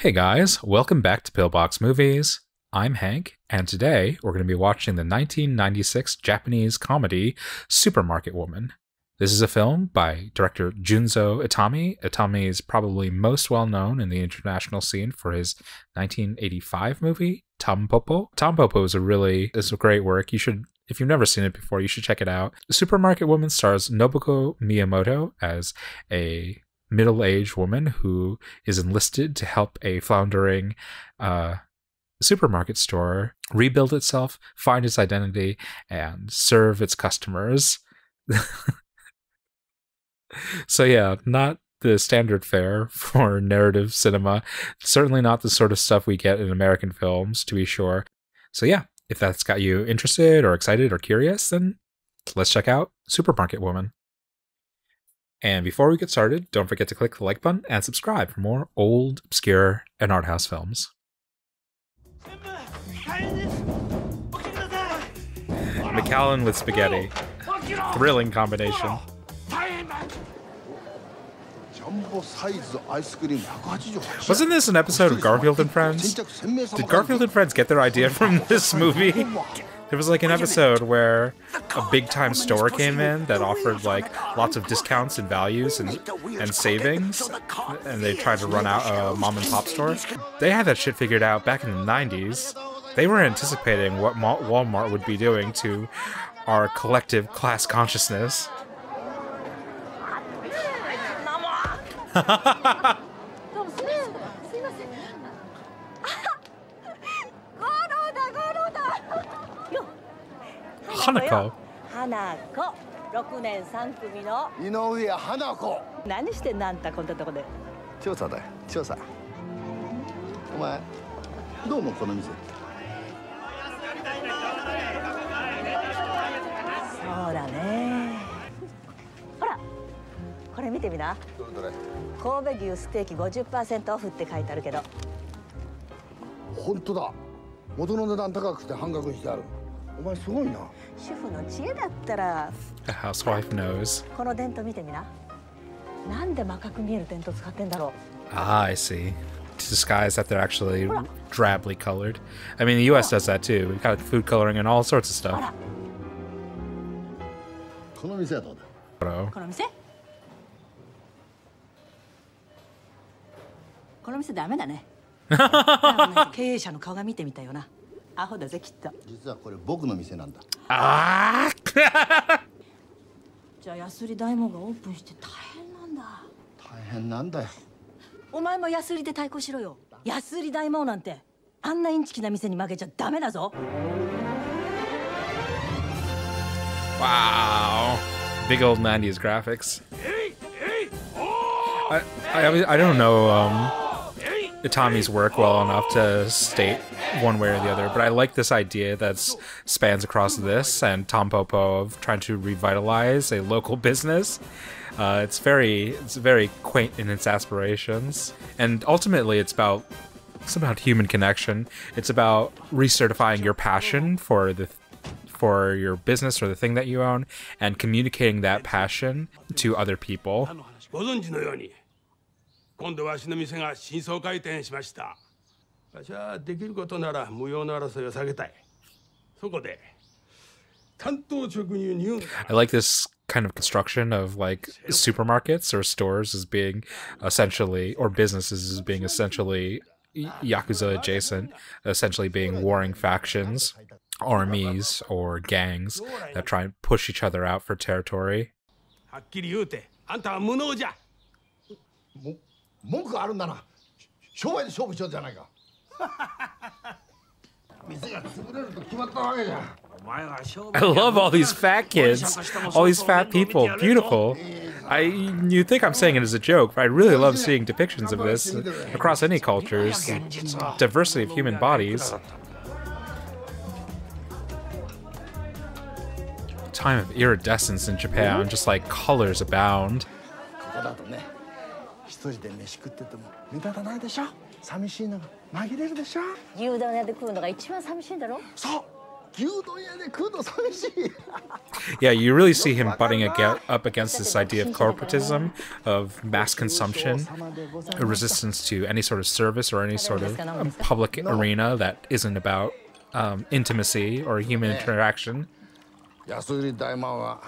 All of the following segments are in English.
Hey guys, welcome back to Pillbox Movies. I'm Hank, and today we're going to be watching the 1996 Japanese comedy Supermarket Woman. This is a film by director Juzo Itami. Itami is probably most well known in the international scene for his 1985 movie Tampopo. Tampopo is a really is a great work. You should if you've never seen it before, you should check it out. Supermarket Woman stars Nobuko Miyamoto as a middle-aged woman who is enlisted to help a floundering uh, supermarket store rebuild itself, find its identity, and serve its customers. so yeah, not the standard fare for narrative cinema. Certainly not the sort of stuff we get in American films, to be sure. So yeah, if that's got you interested or excited or curious, then let's check out Supermarket Woman. And before we get started, don't forget to click the like button and subscribe for more old, obscure, and art house films. McAllen with spaghetti. Thrilling combination. Wasn't this an episode of Garfield and Friends? Did Garfield and Friends get their idea from this movie? There was like an episode where a big time store came in that offered like lots of discounts and values and, and savings, and they tried to run out a mom and pop store. They had that shit figured out back in the 90s. They were anticipating what Walmart would be doing to our collective class consciousness. Hanako? 花子六年三組の。井上花子。何してんのあんたこんなとこで。調査だよ。調査。お前どうもこの店？そうだね。ほらこれ見てみな。どれどれ？神戸牛ステーキ50%オフって書いてあるけど。本当だ。元の値段高くて半額にしてある お前すごいな主婦の知恵だったら A housewife knows. この電灯見てみななんで赤く見える電灯使ってんだろ Ah, I see. To disguise that they're actually drably colored. I mean, the US does that too. We've got food coloring and all sorts of うほ stuff. らこの店はどうだ Bro. アホだぜきっと実はこれ僕の店なんだ Ah! じゃあヤスリ大門がオープンして大変なんだ大変なんだよお前もヤスリで対抗しろよヤスリ大門なんてあんなインチキな店に負けちゃダメだぞ wow. Big old 90s graphics. I, I, I don't know um, Itami's work well enough to state one way or the other, but I like this idea that spans across this and Tampopo of trying to revitalize a local business. Uh, it's very it's very quaint in its aspirations, and ultimately it's about it's about human connection. It's about recertifying your passion for the for your business or the thing that you own and communicating that passion to other people. ご存知のように今度わしの店が新装開店しましたわしはできることなら無用の争いを避けたいそこで担当直入入 I like this kind of construction of like supermarkets or stores as being essentially or businesses as being essentially y- yakuza adjacent, essentially being warring factions, armies or gangs that try and push each other out for territory. はっきり言うてあんたは無能じゃも 文句があるんだな商売で勝負しようじゃないか店が潰れると決まったわけじゃ I love all these fat kids, all these fat people. Beautiful. I you think I'm saying it as a joke, but I really love seeing depictions of this across any cultures. Diversity of human bodies. Time of iridescence in Japan, just like colors abound. 一人で飯食ってても無駄がないでしょ寂しいのが紛れるでしょ牛丼屋で食うのが一番寂しいんだろそう牛丼屋で食うと寂しい Yeah, you really see him butting aga- up against this idea of corporatism, of mass consumption, a resistance to any sort of service or any sort of um, public arena that isn't about um, intimacy or human interaction. 安売り大魔は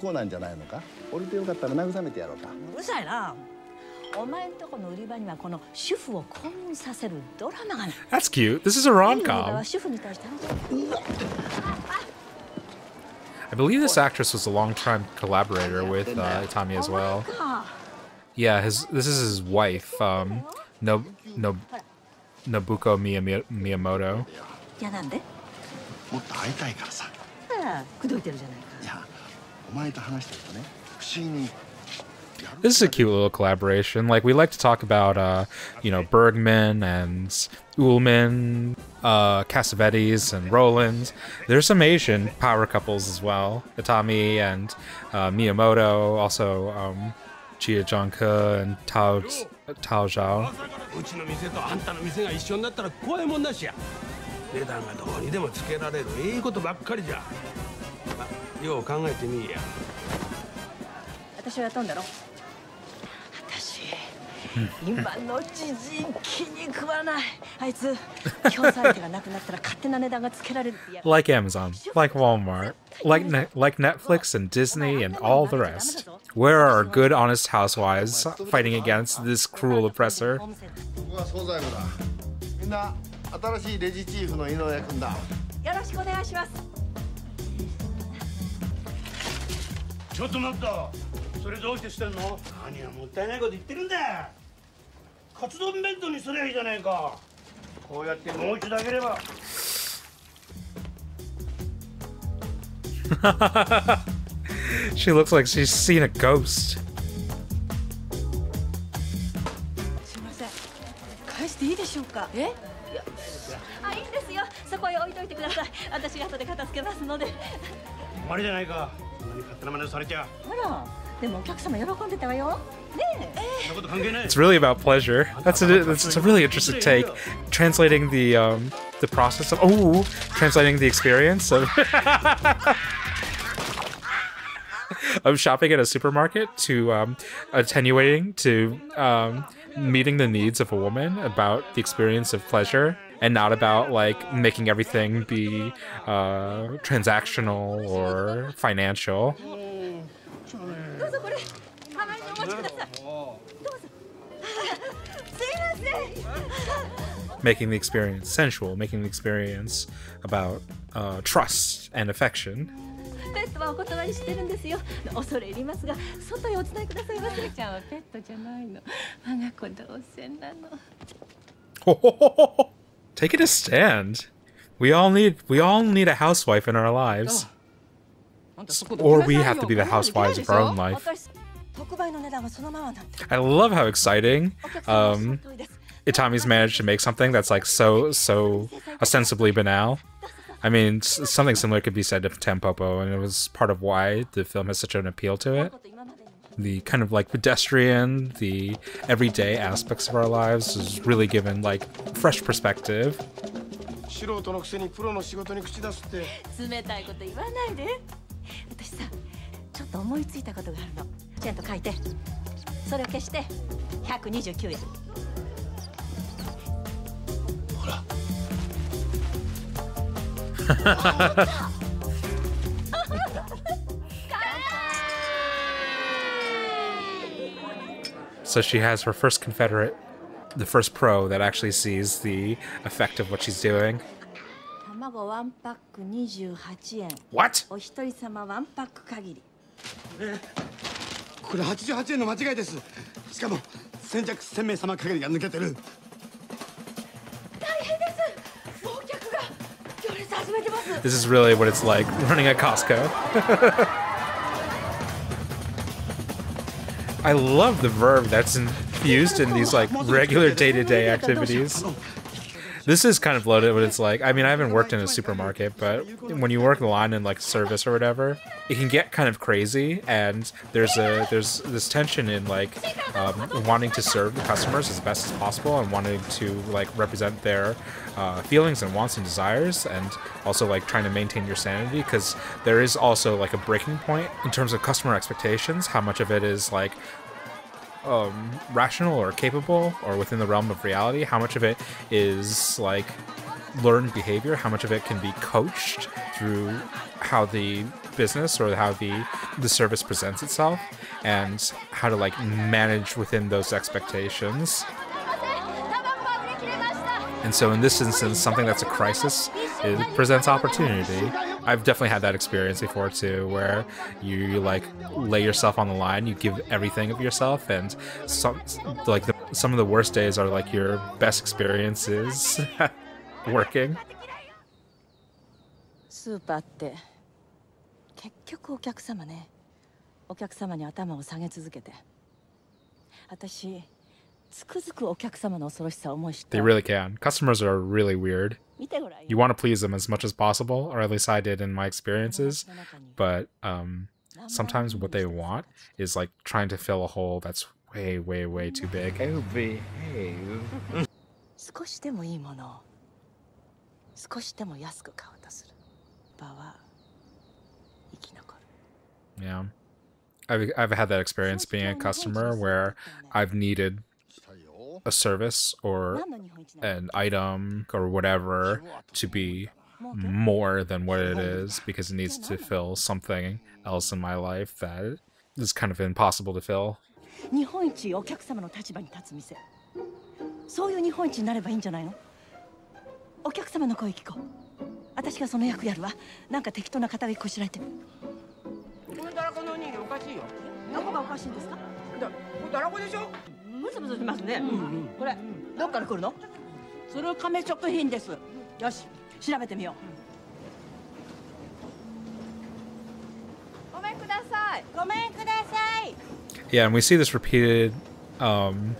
こうなんじゃないのか俺でよかったら慰めてやろうかうるさいなお前んとこの売り場にはこの主婦を幸運させるドラマがない That's cute. This is a rom-com. I believe this actress was a long-time collaborator with uh, Itami as well. Yeah, his this is his wife, um, no, no, Nobuko Miyamoto. もっと会いたいからさ。ああ、口説いてるじゃないか。いや、お前と話してるとね、不思議に this is a cute little collaboration. Like we like to talk about, uh, you know, Bergman and Ullmann, uh, Cassavetes and Roland. There's some Asian power couples as well. Itami and uh, Miyamoto, also um, Jia Zhangke and Tao Tao Zhao. 値段がどうにでもつけられるいいことばっかりじゃ、ま、よう考えてみいや私は雇んだろ今のじじい気に食わないあいつ競争相手がなくなったら勝手な値段がつけられるってや Like Amazon, like Walmart, like ne- like Netflix and Disney and all the rest. Where are our good, honest housewives fighting against this cruel oppressor? ここが惣菜部だみんな新しいレジチーフの井上君だよろしくお願いしますちょっと待ったそれどうしてしてんの何がもったいないこと言ってるんだ カツ丼弁当にすりゃいいじゃないか。こうやってもう一度あげれば。She looks like she's seen a ghost. すいません。返していいでしょうか？え？いやあいいんですよ。そこへ置いといてください。私が後で片付けますので。終わりじゃないか。そんなに勝手な真似をされちゃ。あらでもお客様喜んでたわよ It's really about pleasure. That's a that's a really interesting take. Translating the um, the process of oh, translating the experience of of shopping at a supermarket to um, attenuating to um, meeting the needs of a woman about the experience of pleasure and not about like making everything be uh, transactional or financial. どうぞこれ棚にお待ちくださいどうぞすいません making the experience sensual, making the experience about uh, trust and affection. ペットはお断りしてるんですよ恐れ入りますが外へお伝えくださいませちゃんはペットじゃないの我が子同然なの Taking a stand. We all need we all need a housewife in our lives. Or we have to be the housewives of our own life. I love how exciting um, Itami's managed to make something that's like so so ostensibly banal. I mean, something similar could be said of Tampopo, and it was part of why the film has such an appeal to it. The kind of like pedestrian, the everyday aspects of our lives is really given like fresh perspective. ちょっと思いついたことがあるのちゃんと書いてそれを消して129円ほら So she has her first Confederate, the first pro that actually sees the effect of what she's doing. 卵ワンパック28円 What? お一人様ワンパック限りこれ88円の間違いですしかも先着1000名様限りが抜けてる大変です忘却が行列始めてます This is really what it's like running at Costco. I love the verb that's infused in these like regular day-to-day activities. This is kind of loaded, but it's like I mean I haven't worked in a supermarket, but when you work the line in like service or whatever, it can get kind of crazy, and there's a there's this tension in like um, wanting to serve the customers as best as possible and wanting to like represent their uh, feelings and wants and desires, and also like trying to maintain your sanity because there is also like a breaking point in terms of customer expectations. How much of it is like um, rational or capable or within the realm of reality? How much of it is like learned behavior? How much of it can be coached through how the business or how the the service presents itself, and how to like manage within those expectations? And so, in this instance, something that's a crisis presents opportunity. I've definitely had that experience before too, where you, you like lay yourself on the line, you give everything of yourself, and some like the, some of the worst days are like your best experiences working. スーパーって結局お客様ねお客様に頭を下げ続けて私つくづくお客様の恐ろしさを思い知った They really can. Customers are really weird. 見てごらんよ You want to please them as much as possible, or at least I did in my experiences. But um, sometimes what they want is like trying to fill a hole that's way, way, way too big. behave 少しでもいいものを少しでも安く買おうとする場は生き残る Yeah. I've, I've had that experience being a customer where I've needed a service or 何の日本一なの an item or whatever to be more than what it is because it needs to fill something else in my life that is kind of impossible to fill. 日本一お客様の立場に立つ店そういう日本一になればいいんじゃないのお客様の声聞こう私がその役やるわなんか適当な肩書きこしらえてこのダラコのおにぎりおかしいよどこがおかしいんですかだこれダラコでしょ ムズムズしますね、これどっから来るの鶴亀食品ですよし調べてみようごめんくださいごめんください Yeah, and we see this repeated um,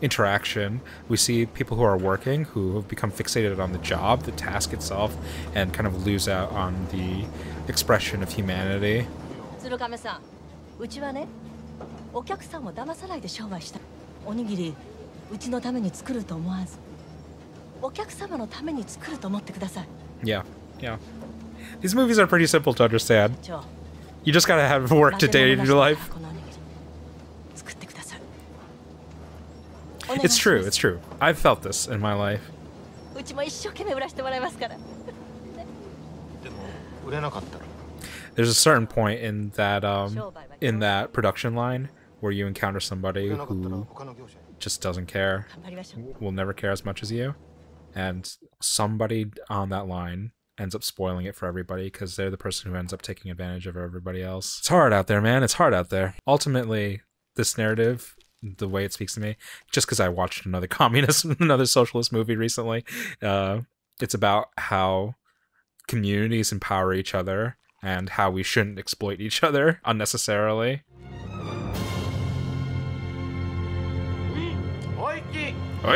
interaction. We see people who are working who have become fixated on the job, the task itself, and kind of lose out on the expression of humanity. 鶴亀さんうちはねお客さんを騙さないで商売した おにぎりうちのために作ると思わずお客様のために作ると思ってください Yeah, yeah. These movies are pretty simple to understand. 長 You just gotta have work to day in your life. このおにぎり作ってください It's true, it's true. I've felt this in my life. うちも一生懸命売らせてもらいますからでも売れなかったら There's a certain point in that um in that production line where you encounter somebody who just doesn't care, will never care as much as you, and somebody on that line ends up spoiling it for everybody because they're the person who ends up taking advantage of everybody else. It's hard out there, man. It's hard out there. Ultimately, this narrative, the way it speaks to me, just because I watched another communist, another socialist movie recently, uh, it's about how communities empower each other and how we shouldn't exploit each other unnecessarily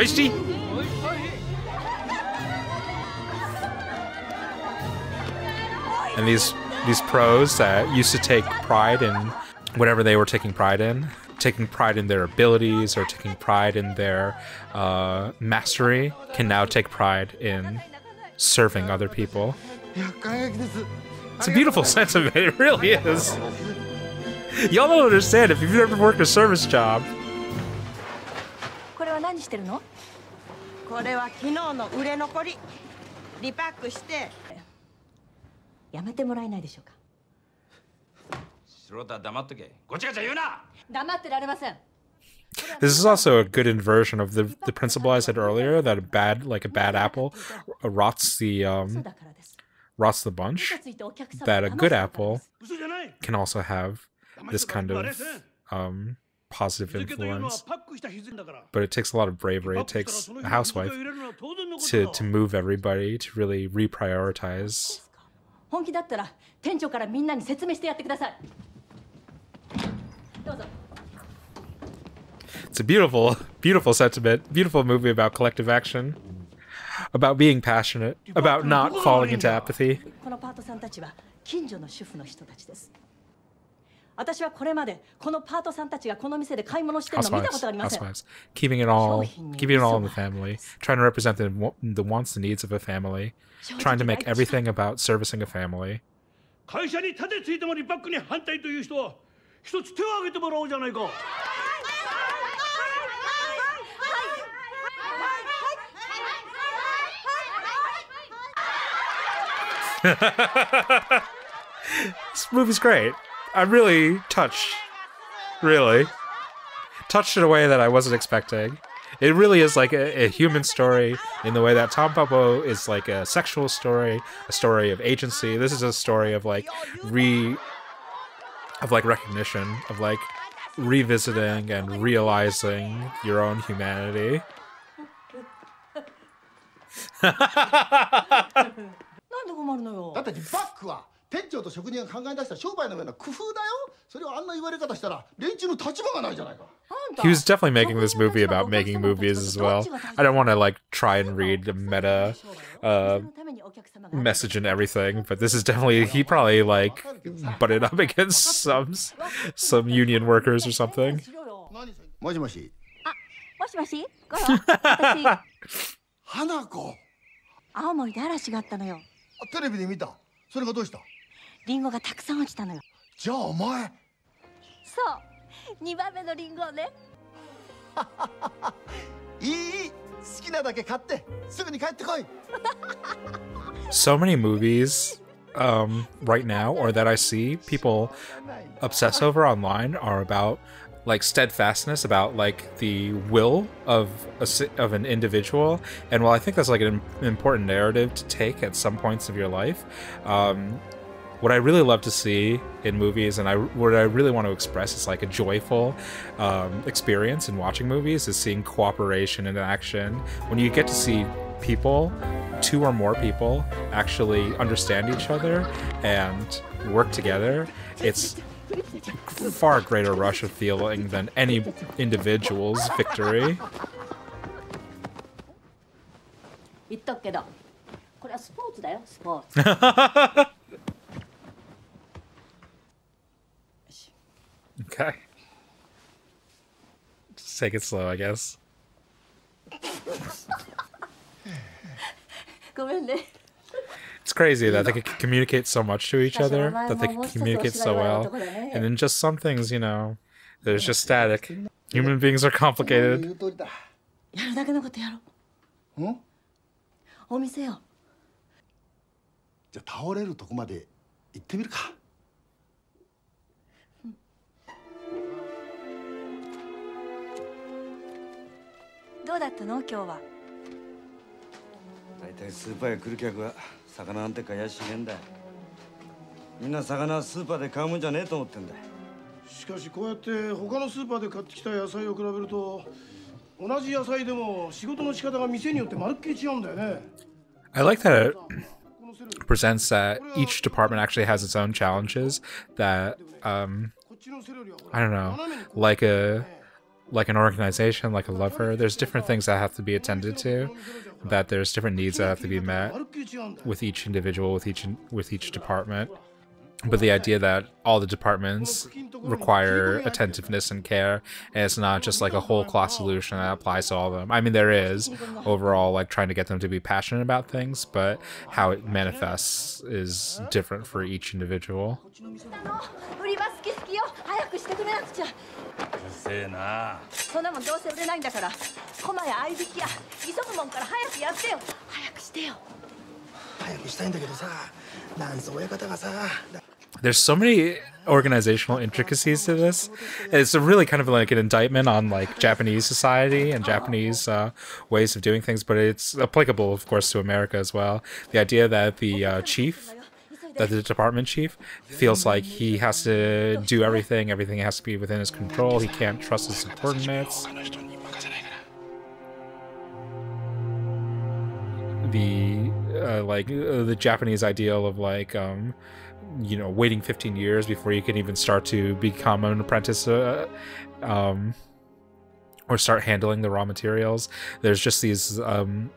いしい Oishi! And these these pros that used to take pride in whatever they were taking pride in, taking pride in their abilities or taking pride in their uh, mastery, can now take pride in serving other people. いや感激です It's a beautiful sentiment. It really is. Y'all don't understand if you've ever worked a service job. これは何してるのこれは昨日の売れ残りリパックしてやめてもらえないでしょうか素人は黙っとけごちゃごちゃ言うな黙ってられません This is also a good inversion of the the principle I said earlier that a bad like a bad apple rots the そう um だからです rots the bunch. 嘘ついてお客様を That a 騙 good すからで apple す嘘じゃない can also have this kind of 騙しとかバレせん um positive 日付というのは influence. パックした日付だから But it takes a lot of bravery. パ It ックしたら takes その a 日に housewife 日付を入れるのは当然のこと to だ to move everybody to really reprioritize. 本気だったら店長からみんなに説明してやってくださいどうぞ It's a beautiful, beautiful sentiment. Beautiful movie about collective action. about being passionate, about not falling into apathy. このパートさんたちは近所の主婦の人たちです 私はこれまでこのパートさんたちがこの店で買い物してるのを見たことがありません housewives, keeping it all, keeping it all in the family, trying to represent the the wants and needs of a family, trying to make everything about servicing a family. 会社に盾ついてもリパックに反対という人は一つ手を挙げてもらおうじゃないか This movie's great. I'm really touched. Really. Touched in a way that I wasn't expecting. It really is like a, a human story in the way that Tampopo is like a sexual story, a story of agency. This is a story of like re of like recognition, of like revisiting and realizing your own humanity. なんで困るのよだってリバックは店長と職人が考え出した商売のような工夫だよそれをあんな言われ方したら連中の立場がないじゃないか He was definitely making this movie about making movies as well. I don't want to like try and read the meta uh, message and everything, but this is definitely he probably like butted up against some some union workers or something. もしもしもしもしこれは私花子青森で嵐があったのよテレビで見たそれがどうした リンゴがたくさん落ちたのよじゃあお前そう2番目のリンゴをねいいいい好きなだけ買ってすぐに帰ってこい So many movies um right now or that I see people obsess over online are about like steadfastness about like the will of a si- of an individual and while i think that's like an im- important narrative to take at some points of your life um what i really love to see in movies and i what i really want to express is like a joyful um, experience in watching movies is seeing cooperation in action when you get to see people two or more people actually understand each other and work together it's far greater rush of feeling than any individual's victory. 言っとくけどこれはスポーツだよスポーツ Okay. Just take it slow, I guess. it's crazy that they can communicate so much to each other, that they can communicate so well. And then just some things, you know, there's just static. Human beings are complicated. どうだったの？今日は。大体スーパーへ来る客は魚なんて買いやしねえんだみんな魚はスーパーで買うもんじゃねえと思ってんだしかしこうやって他のスーパーで買ってきた野菜を比べると同じ野菜でも仕事の仕方が店によってまるっきり違うんだよね。I like that it presents that each department actually has its own challenges that um I don't know, like a like an organization, like a lover, there's different things that have to be attended to, that there's different needs that have to be met with each individual, with each with each department. But the idea that all the departments require attentiveness and care, and it's not just like a whole class solution that applies to all of them. I mean, there is overall like trying to get them to be passionate about things, but how it manifests is different for each individual. 売り場好き好きよ早くしてくれなくちゃせえなそんなもんどうせ売れないんだから駒や合いびきや急ぐもんから早くやってよ早くしてよ早くしたいんだけどさなんせ親方がさ There's so many organizational intricacies to this. It's a really kind of like an indictment on like Japanese society and Japanese uh, ways of doing things, but it's applicable, of course, to America as well. The idea that the uh, chief, that the department chief, feels like he has to do everything, everything has to be within his control. He can't trust his subordinates. The uh, like uh, the Japanese ideal of like um, you know waiting 15 years before you can even start to become an apprentice uh, um, or start handling the raw materials there's just these um,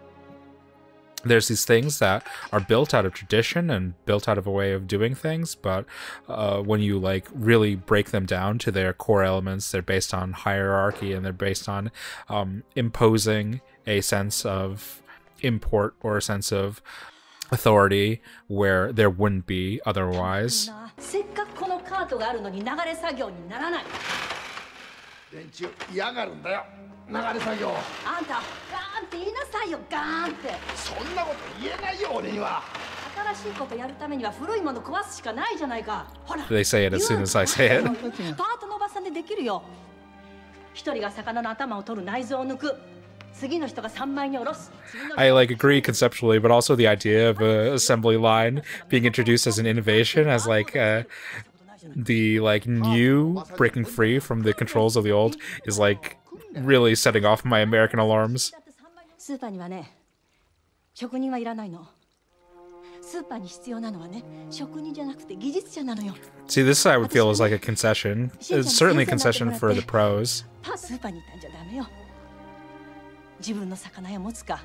there's these things that are built out of tradition and built out of a way of doing things but uh, when you like really break them down to their core elements they're based on hierarchy and they're based on um, imposing a sense of import or a sense of authority where there wouldn't be otherwise せっかくこのカートがあるのに流れ作業にならない連中嫌がるんだよ 流れ作業あんたガーンって言いなさいよガーンってそんなこと言えないよ俺には新しいことやるためには古いもの壊すしかないじゃないかほら They say it as soon as I say it パートのおばさんでできるよ一人が魚の頭を取る内臓を抜く次の人が三枚に下ろす次の人 I like agree conceptually, but also the idea of a assembly line being introduced as an innovation, as like uh, the like new breaking free from the controls of the old, is like really setting off my American alarms. スーパーにはね職人はいらないのスーパーに必要なのはね職人じゃなくて技術者なのよ See, this I would feel is like a concession. It's certainly a concession for the pros. パスーパーに行ったんじゃダメよ自分の魚屋持つか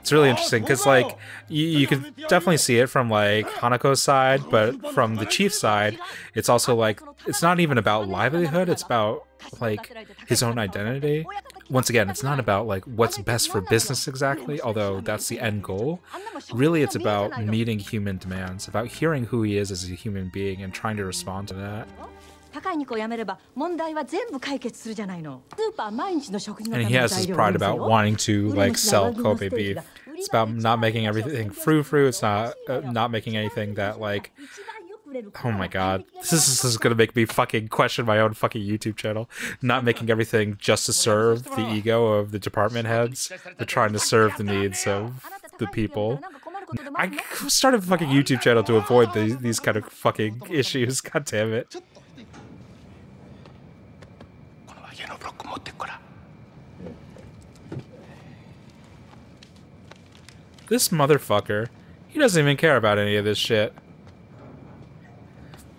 It's really interesting because oh, like you, you could definitely see it from like Hanako's side, but from the chief's side, it's also like it's not even about livelihood. It's about like his own identity. Once again, it's not about like what's best for business exactly, although that's the end goal. Really, it's about meeting human demands, about hearing who he is as a human being and trying to respond to that. 高い肉をやめれば問題は全部解決するじゃないの。スーパー毎日の食事のための材料 And he has his pride about wanting to like sell Kobe beef. It's about not making everything frou frou. It's not uh, not making anything that like. Oh my god, this is this is gonna make me fucking question my own fucking YouTube channel. Not making everything just to serve the ego of the department heads, but trying to serve the needs of the people. I started a fucking YouTube channel to avoid these, these kind of fucking issues. God damn it. ブロック持ってくから This motherfucker, he doesn't even care about any of this shit.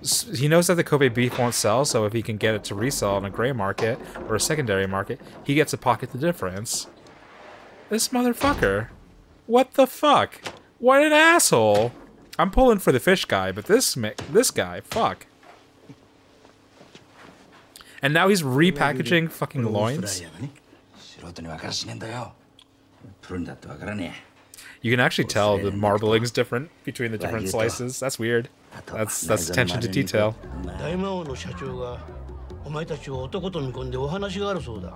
S- He knows that the Kobe beef won't sell, so if he can get it to resell on a gray market or a secondary market, he gets to pocket the difference. This motherfucker. What the fuck? What an asshole. I'm pulling for the fish guy, but this ma- this guy, fuck. And now he's repackaging fucking フラ loins. イヤーがね素人に分からしねえんだよプロにだって分からね You can actually tell the marbling's different between the different slices. That's weird. えあと That's that's 内臓 attention の to 丸肉 detail. お前大魔王の社長がお前たちを男と見込んでお話があるそうだい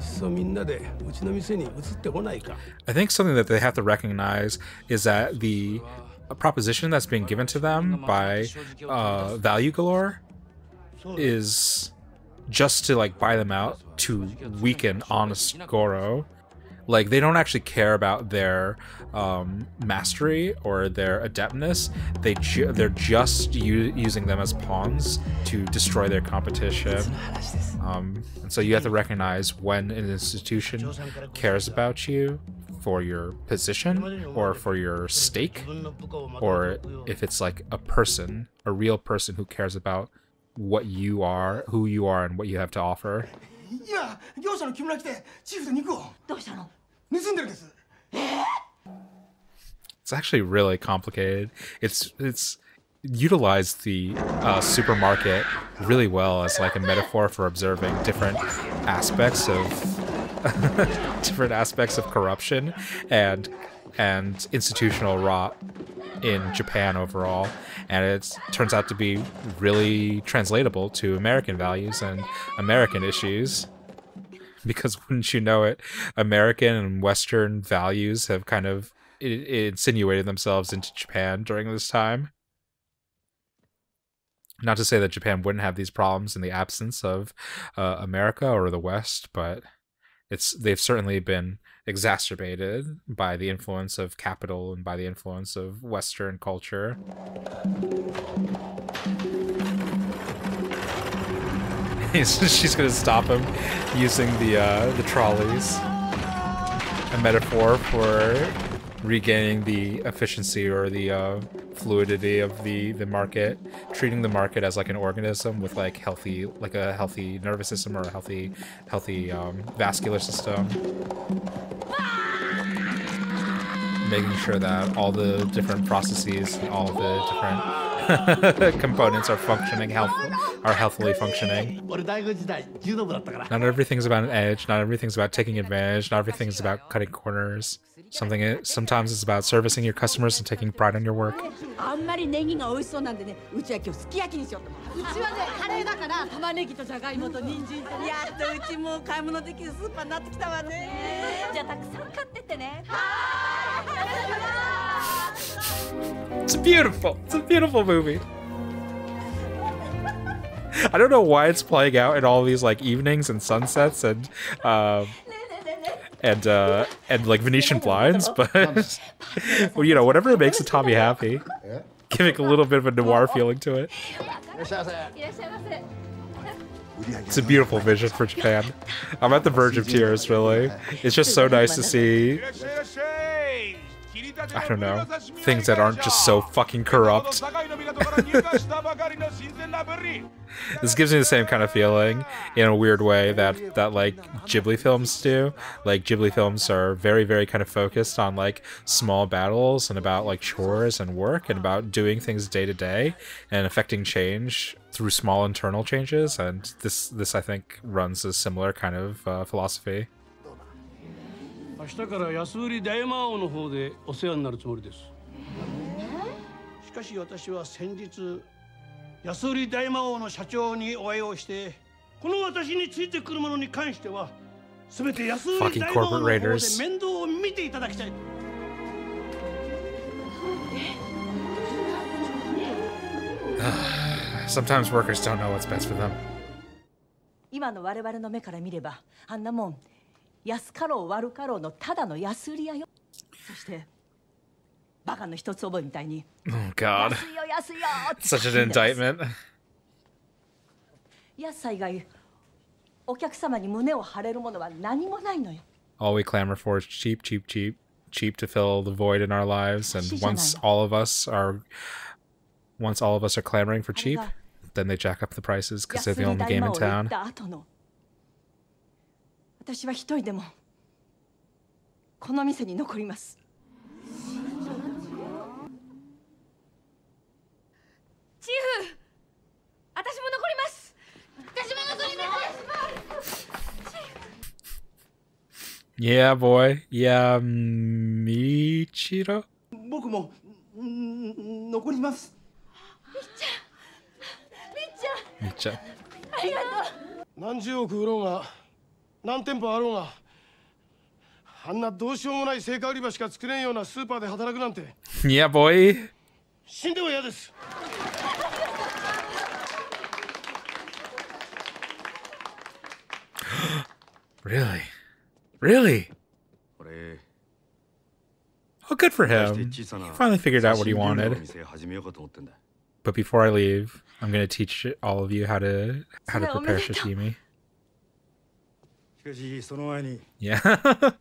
っそみんなでうちの店に移ってこないか I think something that they have to recognize is that the proposition that's being given to them by uh, Value Galore is just to like buy them out to weaken honest Goro. Like they don't actually care about their um, mastery or their adeptness. They ju- they're just using them as pawns to destroy their competition. Um, and so you have to recognize when an institution cares about you for your position or for your stake, or if it's like a person, a real person who cares about what you are, who you are, and what you have to offer. 今業者の木村来てチーフで肉をどうしたの盗んでるんです It's actually really complicated. It's it's utilized the uh, supermarket really well as like a metaphor for observing different aspects of different aspects of corruption and and institutional rot in Japan overall. And it turns out to be really translatable to American values and American issues. Because wouldn't you know it, American and Western values have kind of insinuated themselves into Japan during this time. Not to say that Japan wouldn't have these problems in the absence of uh, America or the West, but it's they've certainly been exacerbated by the influence of capital and by the influence of Western culture. He's- She's gonna stop him using the uh, the trolleys. A metaphor for regaining the efficiency or the uh, fluidity of the the market, treating the market as like an organism with like healthy like a healthy nervous system or a healthy healthy um, vascular system. Making sure that all the different processes, all the different components are functioning health are healthily functioning. Not everything's about an edge. Not everything's about taking advantage. Not everything's about cutting corners. Something it, sometimes it's about servicing your customers and taking pride in your work. It's beautiful. It's a beautiful movie. I don't know why it's playing out in all these like evenings and sunsets and um, and uh, and like Venetian blinds, but well, you know, whatever makes Itami happy, giving a little bit of a noir feeling to it. It's a beautiful vision for Japan. I'm at the verge of tears, really. It's just so nice to see. I don't know things that aren't just so fucking corrupt. this gives me the same kind of feeling in a weird way that that like Ghibli films do. Like Ghibli films are very very kind of focused on like small battles and about like chores and work and about doing things day to day and affecting change through small internal changes and this this I think runs a similar kind of uh, philosophy. 明日から安売り大魔王の方でお世話になるつもりです。しかし私は先日安売り大魔王の社長にお会いをしてこの私についてくるものに関しては全て安売り大魔王の方で面倒を見ていただきたい。Sometimes workers don't know what's best for them. 今の我々の目から見ればあんなもん安かろう悪かろうのただの安売り屋よそしてバカの一つ覚えみたいに Oh God. 安いよ安いよって Such an indictment. 安さ以外お客様に胸を張れるものは何もないのよ All we clamor for is cheap, cheap, cheap, cheap to fill the void in our lives. And once all of us are, once all of us are clamoring for cheap, then they jack up the prices because they're the only game in 安売り大魔王 town. 私は一人でもこの店に残りますチーフ私も残ります私も残ります Yeah, boy. Yeah, Michiro? 僕もん残りますみっちゃん Micha. ありがとう何十億売ろうが何店舗あろうがあんなどうしようもない青果売り場しか作れんようなスーパーで働くなんて Yeah, boy. 死んでも嫌です Really? Really? 俺 Oh, good for him. He な finally figured out what he wanted. But before I leave, I'm gonna teach all of you how to how to prepare sashimi. しかしその前に Yeah.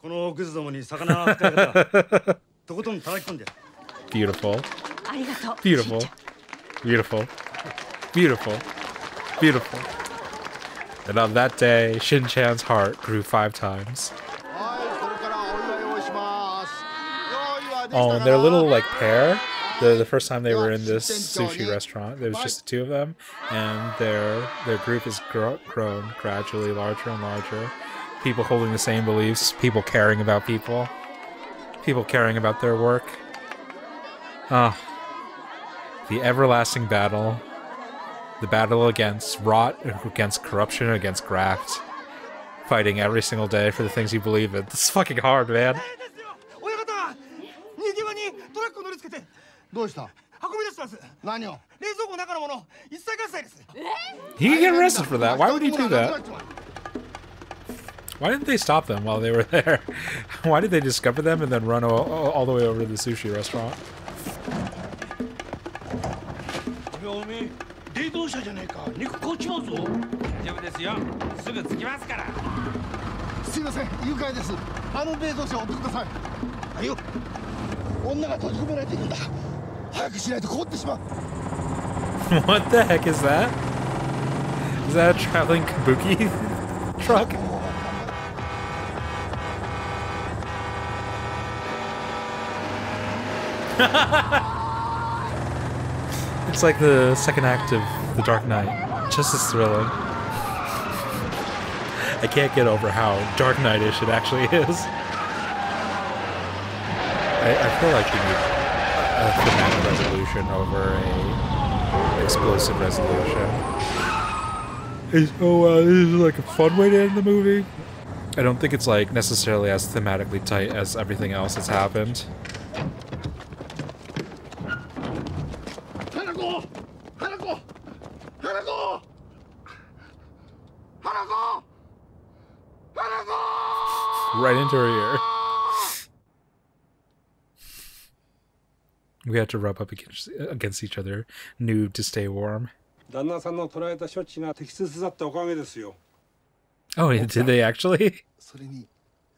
このクズどもに魚の扱い方とことん叩き込んでやる Beautiful. ありがとう Beautiful. Beautiful. Beautiful. Beautiful. And on that day, Shin Chan's heart grew five times. はいそれからお祝いをします用意はでき Oh, た and か their な little like pair. the the first time they were in this sushi restaurant, there was just the two of them, and their their group has grow, grown gradually larger and larger. People holding the same beliefs, people caring about people, people caring about their work. Ah, the everlasting battle, the battle against rot, against corruption, against graft, fighting every single day for the things you believe in. This is fucking hard, man. どうした運び出してます何を冷蔵庫の中のもの一切合切です He get arrested for that. Why would he do that? Why didn't they stop them while they were there? Why did they discover them and then run all, all the way over to the sushi restaurant? おめえ冷凍車じゃねえか肉買っちまうぞ大丈夫ですよすぐ着きますからすいません誘拐ですあの冷蔵車を追ってくださいはいよ女が閉じ込められているんだ What the heck is that? Is that a traveling kabuki truck? it's like the second act of The Dark Knight. Just as thrilling. I can't get over how Dark Knight-ish it actually is. I, I feel like you need a thematic resolution over a explosive resolution. Is, oh wow, this is like a fun way to end the movie. I don't think it's like necessarily as thematically tight as everything else that's happened. We had to rub up against against each other, nude to stay warm. 旦那さんの捉えた処置が適切だったおかげですよ。Oh, did they actually? それに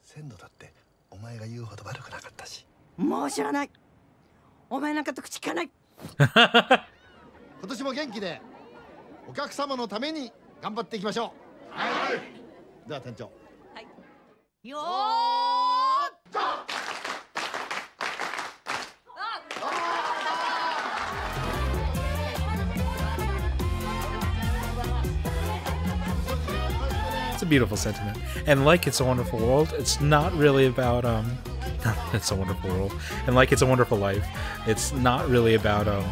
鮮度だってお前が言うほど悪くなかったし。もう知らない。お前なんかと口聞かない。今年も元気でお客様のために頑張っていきましょう。はい。では店長。よ It's beautiful sentiment. And like It's a Wonderful World, it's not really about um It's a Wonderful World. And like It's a Wonderful Life, it's not really about um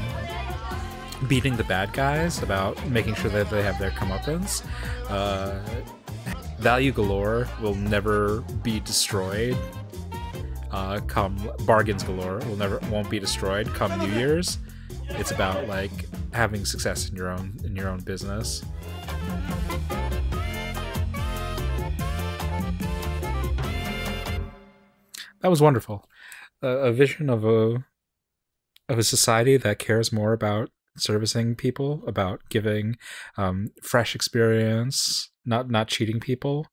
beating the bad guys, about making sure that they have their comeuppance. Uh value galore will never be destroyed. Uh, come bargains galore will never won't be destroyed come New Year's. It's about like having success in your own in your own business. That was wonderful. A, vision of a of a society that cares more about servicing people, about giving um, fresh experience, not not cheating people.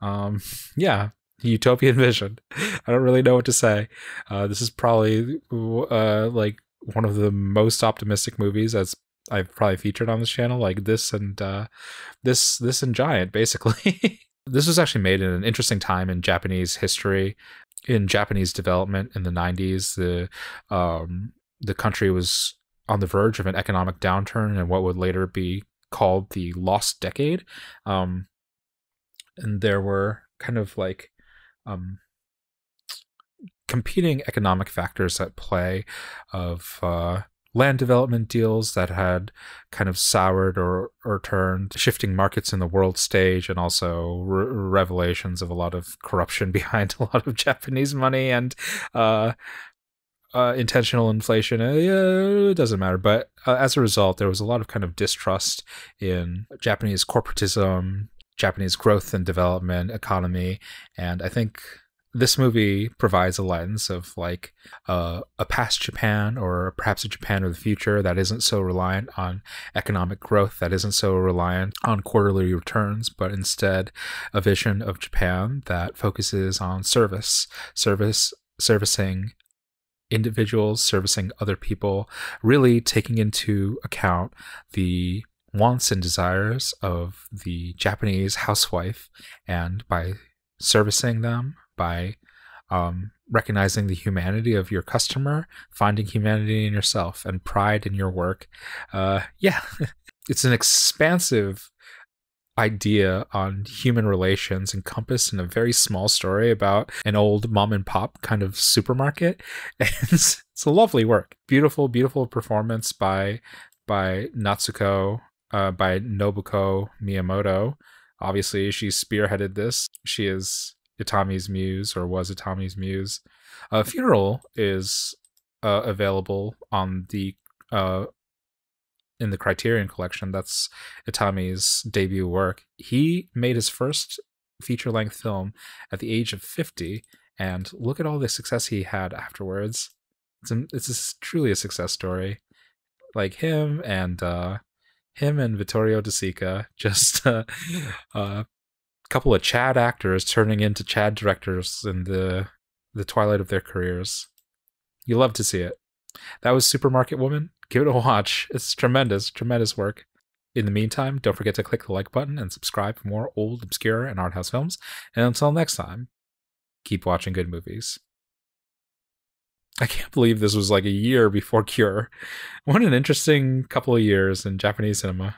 Um, yeah, utopian vision. I don't really know what to say. Uh, this is probably uh, like one of the most optimistic movies as I've probably featured on this channel. Like this and uh, this this and Giant, basically. this was actually made in an interesting time in Japanese history, in Japanese development in the '90s. The um, the country was on the verge of an economic downturn and what would later be called the lost decade. Um, and there were kind of like um, competing economic factors at play of uh, land development deals that had kind of soured or, or turned shifting markets in the world stage and also re- revelations of a lot of corruption behind a lot of Japanese money and uh, uh, intentional inflation. Uh, it doesn't matter. But uh, as a result, there was a lot of kind of distrust in Japanese corporatism, Japanese growth and development economy, and I think this movie provides a lens of like uh, a past Japan or perhaps a Japan of the future that isn't so reliant on economic growth, that isn't so reliant on quarterly returns, but instead a vision of Japan that focuses on service, service, servicing individuals, servicing other people, really taking into account the wants and desires of the Japanese housewife, and by servicing them, by um, recognizing the humanity of your customer, finding humanity in yourself, and pride in your work. Uh, yeah, it's an expansive idea on human relations encompassed in a very small story about an old mom and pop kind of supermarket. And it's, it's a lovely work. Beautiful beautiful performance by by natsuko uh, by nobuko miyamoto. Obviously she spearheaded this. She is itami's muse or was itami's muse uh, funeral is uh, available on the uh, in the Criterion collection. That's Itami's debut work. He made his first feature length film at the age of 50, and look at all the success he had afterwards. It's, a, it's a, truly a success story. Like him and uh, him and Vittorio De Sica, just uh, uh, couple of Chad actors turning into Chad directors in the the twilight of their careers. You love to see it. That was Supermarket Woman. Give it a watch. It's tremendous, tremendous work. In the meantime, don't forget to click the like button and subscribe for more old, obscure, and art house films. And until next time, keep watching good movies. I can't believe this was like a year before Cure. What an interesting couple of years in Japanese cinema.